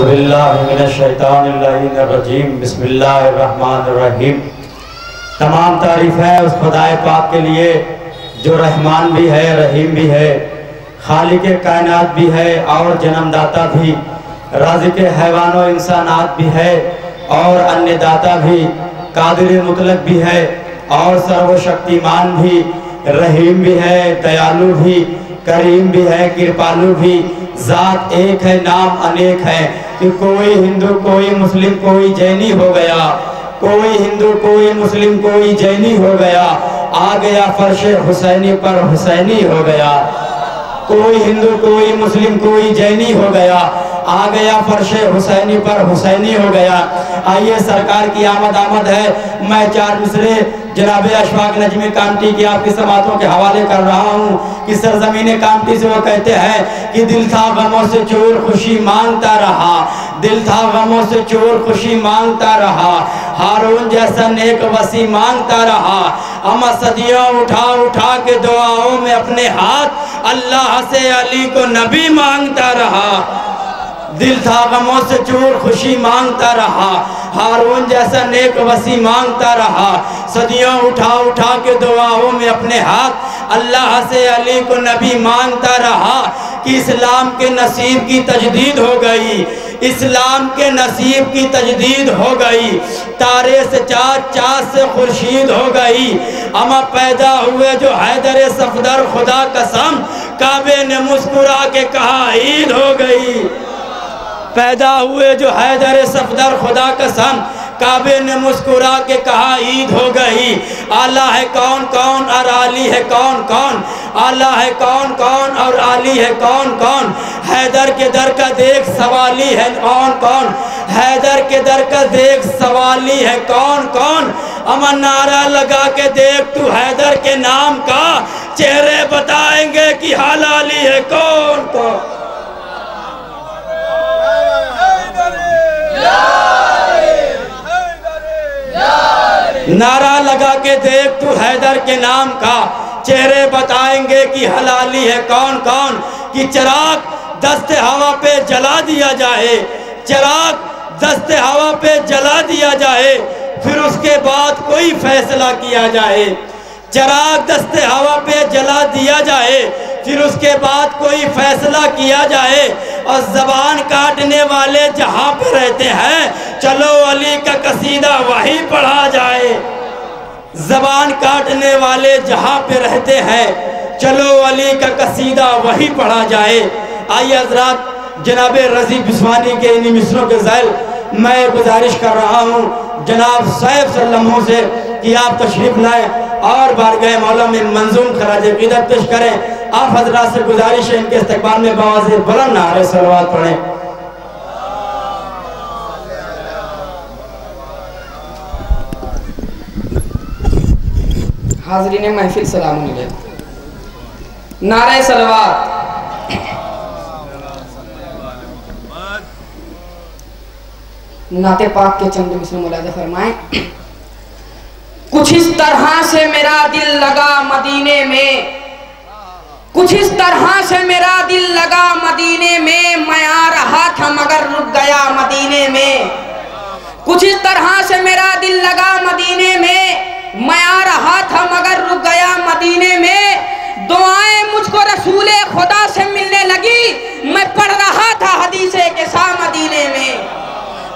باللہ من الشیطان اللعین الرجیم بسم اللہ الرحمن الرحیم تمام تعریف ہے اس خدای پاک کے لیے، جو رحمان بھی ہے، رحیم بھی ہے، خالق کائنات بھی ہے، اور جنم داتا بھی، رازق حیوان و انسانات بھی ہے، اور انیہ داتا بھی، قادر مطلق بھی ہے، اور سرو شکتیمان بھی، رحیم بھی ہے دیالو بھی، کریم بھی ہے، کرپالو بھی، ذات ایک ہے، نام انیک ہے کہ کوئی ہندو، کوئی مسلم، کوئی جینی ہو گیا؟ کوئی ہندو، کوئی مسلم، کوئی جینی ہو گیا؟ آ گیا فرش حسینی پر حسینی ہو گیا۔ کوئی ہندو، کوئی مسلم، کوئی جینی ہو گیا۔ آ گیا فرش حسینی پر حسینی ہو گیا۔ آئیے سرکار کی آمد آمد ہے۔ میں چار مصرے جناب اشفاق نجمی کانٹی کی آپ کی سماعتوں کے حوالے کر رہا ہوں کہ سرزمین کانٹی سے وہ کہتے ہیں کہ دل تھا غموں سے چور، خوشی مانگتا رہا۔ دل تھا غموں سے چور، خوشی مانگتا رہا۔ ہارون جیسا نیک وسیع مانگتا رہا۔ اما صدیوں اٹھا اٹھا کے دعاؤں میں اپنے ہاتھ اللہ سے علی کو نبی مانگتا رہا۔ دل تھا غموں سے چور، خوشی مانگتا رہا۔ ہارون جیسا نیک وسیع مانگتا رہا۔ صدیوں اٹھا اٹھا کے دعاؤں میں اپنے ہاتھ اللہ سے علی کو نبی مانگتا رہا کہ اسلام کے نصیب کی تجدید ہو گئی۔ اسلام کے نصیب کی تجدید ہو گئی۔ تارے سے چاند چاند سے خورشید ہو گئی۔ اما پیدا ہوئے جو حیدر صفدر خدا قسم کعبے نے مسکرا کے کہا، عید ہو گئی۔ پیدا ہوئے جو حیدر صفدر خدا قسم کعبے نے مسکرا کے کہا، عید ہو گئی۔ آلہ ہے کون کون اور عالی ہے کون کون؟ آلہ ہے کون کون اور عالی ہے کون کون؟ حیدر کے در کا دیکھ، سوالی ہے کون کون؟ حیدر کے در کا دیکھ، سوالی ہے کون کون؟ امن نعرہ لگا کے دیکھ تو حیدر کے نام کا چہرے بتائیں گے کہ حلالی ہے کون کون؟ نعرہ لگا کے دیکھ تو حیدر کے نام کا چہرے بتائیں گے کہ حلالی ہے کون کون، کہ چراغ دست ہوا پہ جلا دیا جائے، چراغ دست ہوا پہ جلا دیا جائے، پھر اس کے بعد کوئی فیصلہ کیا جائے۔ چراغ دست ہوا پہ جلا دیا جائے، پھر اس کے بعد کوئی فیصلہ کیا جائے۔ اور زبان کاٹنے والے جہاں پہ رہتے ہیں چلو علی کا قصیدہ وہی پڑھا جائے۔ زبان کاٹنے والے جہاں پہ رہتے ہیں، چلو علی کا قصیدہ وہی پڑھا جائے۔ آئیے حضرات، جناب رضی بسوانی کے انہی مصروں کے ذیل میں گزارش کر رہا ہوں۔ جناب صاحب صلی اللہ علیہ وسلم سے کہ آپ تشریف لائیں، اور بارگاہ مولا میں منظوم خراج عقیدت پیش کریں۔ آپ حضرات سے گزارش ہے، ان کے استقبال میں بواز بلند نعرہ صلوات پڑھیں۔ حاضرین محفل سلام علیکم۔ نعرہ سلوات نعت پاک کے چند مصر ملاحظہ فرمائیں۔ کچھ اس طرح سے میرا دل لگا مدینے میں۔ کچھ اس طرح سے میرا دل لگا مدینے میں۔ میں آ رہا تھا مگر رک گیا مدینے میں۔ کچھ اس طرح سے میرا دل لگا مدینے میں۔ میں آ رہا تھا مگر رک گیا مدینے میں۔ دعائیں مجھ کو رسول خدا سے ملنے لگی۔ میں پڑھ رہا تھا حدیث کے سا مدینے میں۔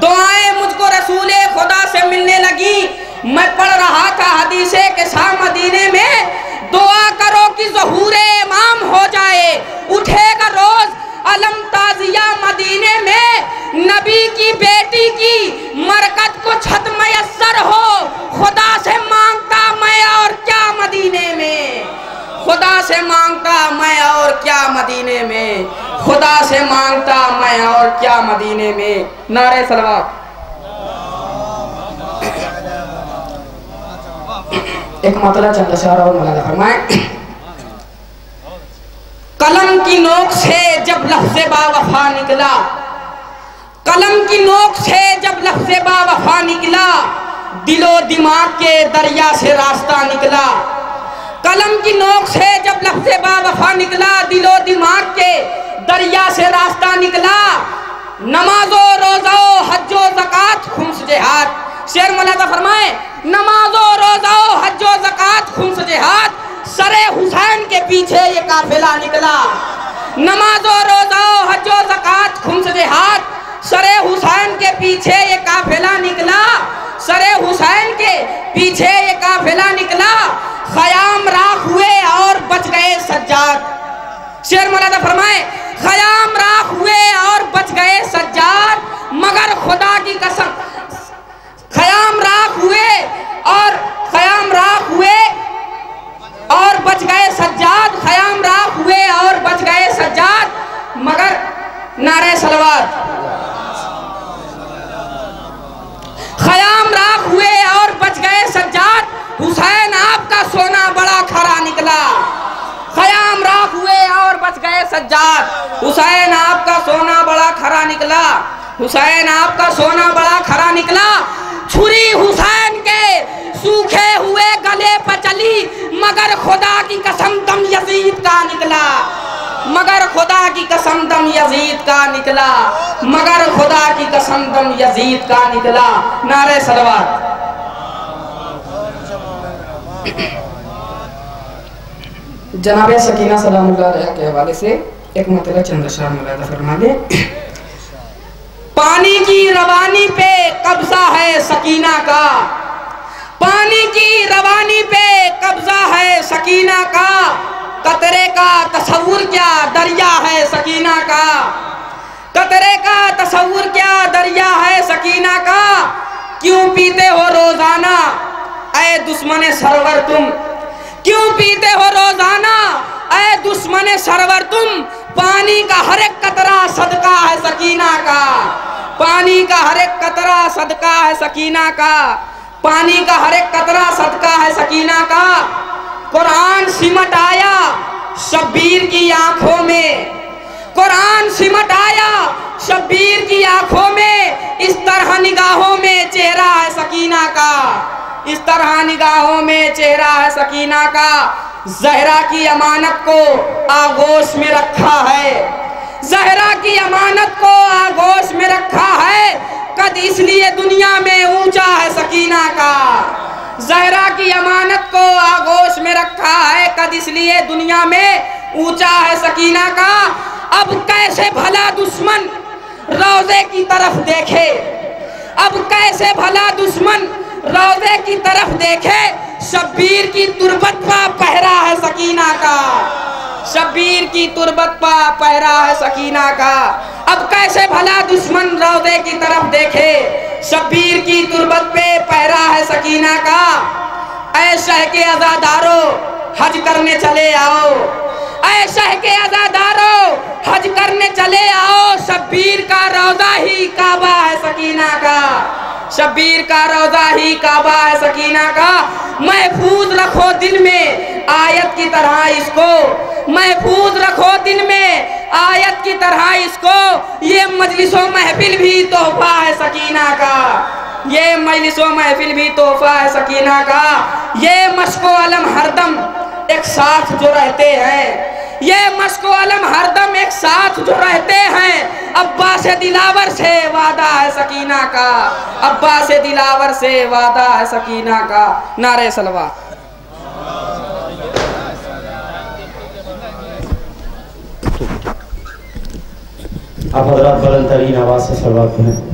دعائیں مجھ کو رسول خدا سے ملنے لگی۔ میں پڑھ رہا تھا حدیث کے سا مدینے میں۔ دعا کرو کہ ظہور امام ہو جائے۔ اٹھے خدا سے مانگتا میں اور کیا مدینے میں؟ نعرہ سلوات ایک مطلع چند اشارہ اور ملادہ فرمائیں۔ قلم کی نوک سے جب لفظ با وفا نکلا، قلم کی نوک سے جب لفظ با وفا نکلا، دل و دماغ کے دریا سے راستہ نکلا۔ قلم کی نوک سے جب لفظ با وفا نکلا، دل و دماغ کے دریا سے راستہ نکلا۔ نماز و روزہ و حج و زکاة خمس جہاد۔ شیر مولانا فرمائے نماز و روزہ و حج و زکات خمس جہاد۔ سر حسین کے پیچھے یہ قافلہ نکلا۔ نماز و روزہ و حج و زکات خمس جہاد۔ سر حسین کے پیچھے یہ قافلہ نکلا۔ سر حسین کے پیچھے یہ قافلہ نکلا۔ خیام راکھ ہوئے اور بچ گئے سجاد۔ شیر مولانا فرمائے خیام راکھ ہوئے اور سجاد۔ حسین آپ کا سونا بڑا کھرا نکلا۔ حسین آپ کا سونا بڑا کھرا نکلا۔ چھری حسین کے سوکھے ہوئے گلے پہ چلی، مگر خدا کی قسم دم یزید کا نکلا۔ مگر خدا کی قسم دم یزید کا نکلا۔ مگر خدا کی قسم دم یزید کا نکلا۔ نعرہ سلوات جناب سکینہ سلام اللہ علیہ کے حوالے سے ایک مطلب چند شاہ ملادہ فرما دے پانی کی روانی پہ قبضہ ہے سکینہ کا۔ پانی کی روانی پہ قبضہ ہے سکینہ کا۔ قطرے کا تصور کیا دریا ہے سکینہ کا۔ قطرے کا تصور کیا دریا ہے سکینہ کا۔ کیوں پیتے ہو روزانہ؟ اے دشمن سرور تم کیوں پیتے ہو روزانہ؟ اے دشمن سرور، تم پانی کا ہر ایک قطرہ صدقہ ہے سکینہ کا۔ پانی کا ہر ایک قطرہ صدقہ ہے سکینہ کا۔ پانی کا ہر ایک قطرہ صدقہ ہے سکینہ کا۔ قرآن سمٹ آیا شبیر کی آنکھوں میں۔ قرآن سمٹ آیا شبیر کی آنکھوں میں۔ اس طرح نگاہوں میں چہرہ ہے سکینہ کا۔ اس طرح نگاہوں میں چہرہ ہے سکینہ کا، زہرہ کی امانت کو آغوش میں رکھا ہے۔ زہرہ کی امانت کو آغوش میں رکھا ہے۔ قد اس لیے دنیا میں اونچا ہے سکینہ کا۔ زہرہ کی امانت کو آغوش میں رکھا ہے۔ قد اس لیے دنیا میں اونچا ہے سکینہ کا۔ اب کیسے بھلا دشمن روزے کی طرف دیکھے۔ اب کیسے بھلا دشمن روزے کی طرف دیکھے، شبیر کی تربت پا پہرا ہے سکینہ کا۔ شبیر کی تربت پا پہرا ہے سکینہ کا۔ اب کیسے بھلا دشمن روزے کی طرف دیکھے؟ شبیر کی تربت پہ پہرا ہے سکینہ کا۔ اے شہ کے ازادارو حج کرنے چلے آؤ۔ اے شہ کے ازادارو حج کرنے چلے آؤ۔ شبیر کا روزہ ہی کعبہ ہے سکینہ کا۔ شبیر کا روزہ ہی کعبہ ہے، سکینہ کا۔ محفوظ رکھو دل میں آیت کی طرح اس کو۔ محفوظ رکھو دل میں آیت کی طرح اس کو۔ یہ مجلس و محفل بھی تحفہ ہے، سکینہ کا۔ یہ مجلس و محفل بھی تحفہ ہے، سکینہ کا۔ یہ مشق و علم ہردم ایک ساتھ جو رہتے ہیں۔ یہ مشق و علم ہردم ایک ساتھ جو عباس دلاور سے وعدہ ہے سکینہ کا، عباس دلاور سے وعدہ ہے سکینہ کا۔ نعرہ سلوہ آپ حضرات بلند ترین آواز سے سلوات کریں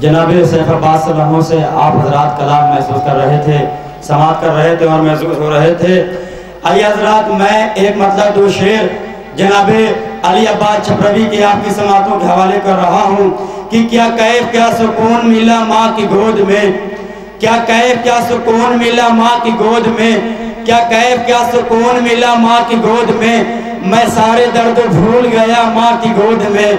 جناب سیف عباس صلی اللہ علیہ وسلم سے آپ حضرات کلام محسوس کر رہے تھے۔ سماعت کر رہے تھے اور محسوس ہو رہے تھے۔ آئیے حضرات، میں ایک مطلب دو شعر جناب علی عباس چھپروی کی آپ کی سماعتوں کے حوالے کر رہا ہوں کہ کیا کیف کیا سکون ملا ماں کی گود میں؟ کیا کیف کیا سکون ملا ماں کی گود میں؟ کیا کیف کیا سکون ملا ماں کی گود میں؟ میں سارے درد بھول گیا ماں کی گود میں۔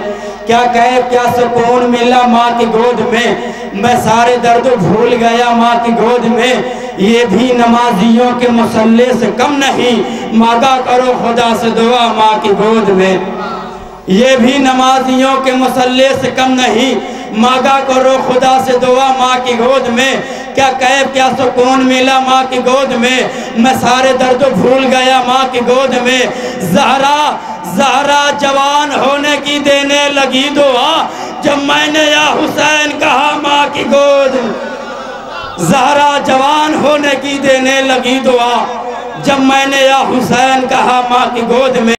کیا کیف کیا سکون ملا ماں کی گود میں؟ میں سارے درد بھول گیا ماں کی گود میں۔ یہ بھی نمازیوں کے مسلح سے کم نہیں۔ مانگا کرو خدا سے دعا ماں کی گود میں۔ یہ بھی نمازیوں کے مسلح سے کم نہیں۔ مانگا کرو خدا سے دعا ماں کی گود میں۔ کیا کیف کیا سکون ملا ماں کی گود میں۔ میں سارے درد بھول گیا ماں کی گود میں۔ زہرا زہرا جوان ہونے کی دینے لگی دعا۔ جب میں نے یا حسین کہا ماں کی گود۔ زہرا جوان ہونے کی دینے لگی دعا۔ جب میں نے یا حسین کہا، ماں کی گود میں